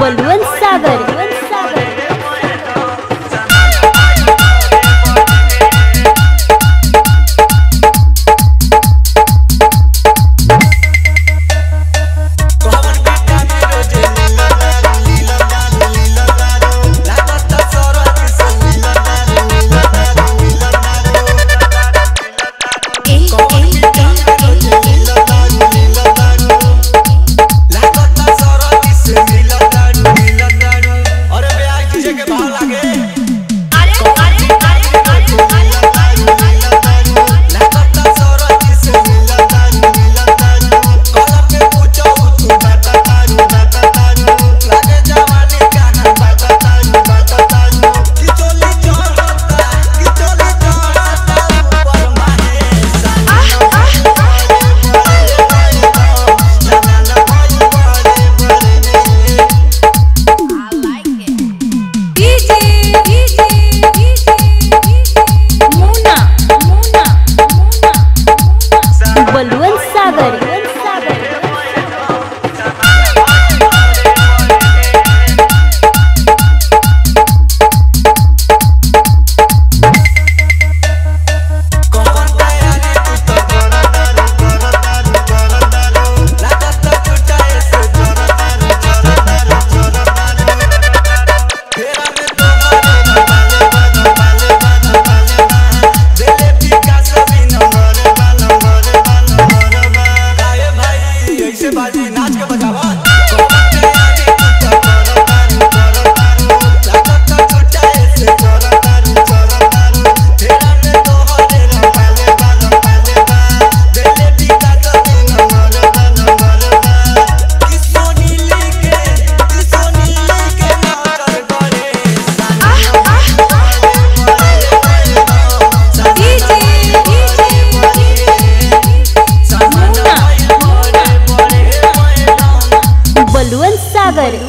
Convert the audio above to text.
Balwant Sagar Sagar